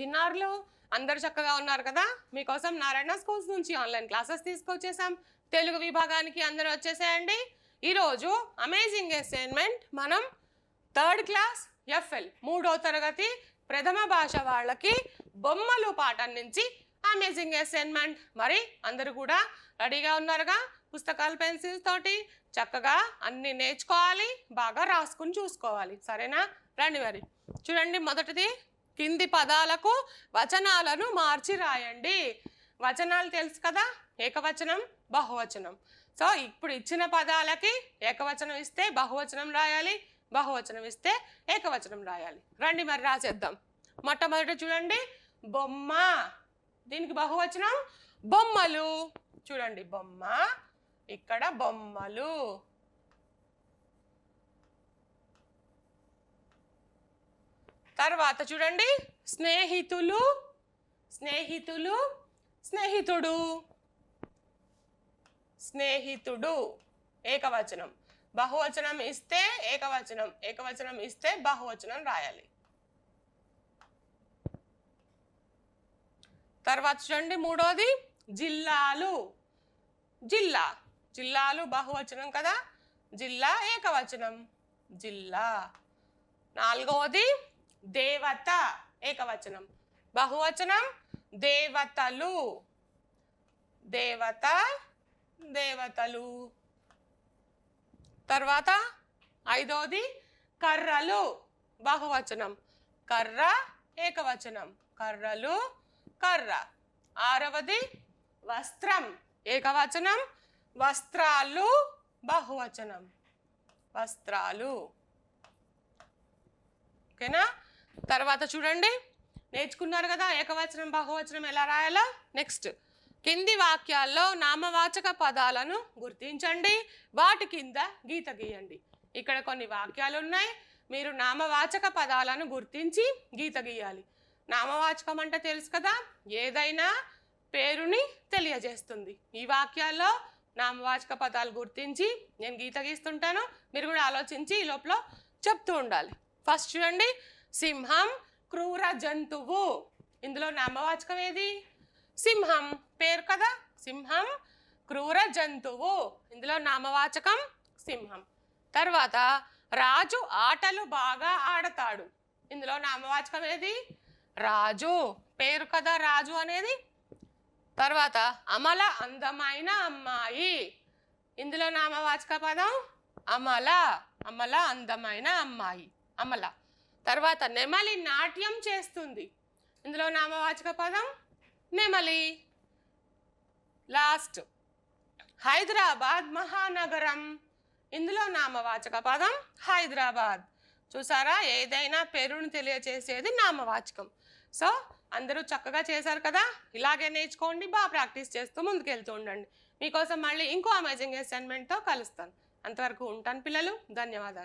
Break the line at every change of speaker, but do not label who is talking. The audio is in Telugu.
చిన్నారులు అందరు చక్కగా ఉన్నారు కదా? మీకోసం నారాయణ స్కూల్స్ నుంచి ఆన్లైన్ క్లాసెస్ తీసుకొచ్చేసాం తెలుగు విభాగానికి అందరూ వచ్చేసేయండి. ఈరోజు అమేజింగ్ అసైన్మెంట్ మనం థర్డ్ క్లాస్ ఎఫ్ఎల్ మూడో తరగతి ప్రథమ భాష వాళ్ళకి బొమ్మలు పాఠం నుంచి అమేజింగ్ అసైన్మెంట్. మరి అందరూ కూడా రెడీగా ఉన్నారుగా? పుస్తకాలు పెన్సిల్స్ తోటి చక్కగా అన్ని నేర్చుకోవాలి బాగా రాసుకుని చూసుకోవాలి. సరేనా? రండి మరి. చూడండి మొదటిది. కింది పదాలకు వచనాలను మార్చి రాయండి. వచనాలు తెలుసు కదా? ఏకవచనం బహువచనం. సో ఇప్పుడు ఇచ్చిన పదాలకి ఏకవచనం ఇస్తే బహువచనం రాయాలి బహువచనం ఇస్తే ఏకవచనం రాయాలి. రండి మరి రాసేద్దాం. మొట్టమొదట చూడండి. బొమ్మ. దీనికి బహువచనం బొమ్మలు. చూడండి బొమ్మ. ఇక్కడ బొమ్మలు. తర్వాత చూడండి. స్నేహితులు స్నేహితులు స్నేహితుడు. స్నేహితుడు. ఏకవచనం. బహువచనం ఇస్తే ఏకవచనం. ఏకవచనం ఇస్తే బహువచనం రాయాలి. తర్వాత చూడండి మూడోది. జిల్లాలు. జిల్లా. జిల్లాలు బహువచనం కదా. జిల్లా ఏకవచనం. జిల్లా. నాలుగవది. దేవత ఏకవచనం. బహువచనం దేవతలు. దేవత దేవతలు. తర్వాత ఐదవది కర్రలు బహువచనం. కర్ర ఏకవచనం. కర్రలు కర్ర. ఆరవది వస్త్రం ఏకవచనం. వస్త్రాలు బహువచనం. వస్త్రాలు. ఓకేనా? తర్వాత చూడండి. నేర్చుకున్నారు కదా ఏకవచనం బహువచనం ఎలా రాయాలో? నెక్స్ట్ కింది వాక్యాల్లో నామవాచక పదాలను గుర్తించండి. వాటి కింద గీత గీయండి. ఇక్కడ కొన్ని వాక్యాలు ఉన్నాయి. మీరు నామవాచక పదాలను గుర్తించి గీత గీయాలి. నామవాచకం అంటే తెలుసు కదా ఏదైనా పేరుని తెలియజేస్తుంది. ఈ వాక్యాల్లో నామవాచక పదాలు గుర్తించి నేను గీత గీస్తుంటాను. మీరు కూడా ఆలోచించి ఈ లోపల చెప్తూ ఉండాలి. ఫస్ట్ చూడండి. సింహం క్రూర జంతువు. ఇందులో నామవాచకం ఏది? సింహం. పేరు కదా? సింహం క్రూర జంతువు. ఇందులో నామవాచకం సింహం. తర్వాత రాజు ఆటలు బాగా ఆడతాడు. ఇందులో నామవాచకం ఏది? రాజు. పేరు కదా రాజు అనేది? తర్వాత అమల అందమైన అమ్మాయి. ఇందులో నామవాచక పదం? అమల. అమల అందమైన అమ్మాయి. అమల. తర్వాత నెమలి నాట్యం చేస్తుంది. ఇందులో నామవాచక పదం నెమలి. లాస్ట్ హైదరాబాద్ మహానగరం. ఇందులో నామవాచక పదం హైదరాబాద్. చూసారా? ఏదైనా పేరుని తెలియచేసేది నామవాచకం. సో అందరూ చక్కగా చేశారు కదా? ఇలాగే నేర్చుకోండి బాగా ప్రాక్టీస్ చేస్తూ ముందుకెళ్తూ ఉండండి. మీకోసం మళ్ళీ ఇంకో అమేజింగ్ అసైన్మెంట్తో కలుస్తాను. అంతవరకు ఉంటాను పిల్లలు. ధన్యవాదాలు.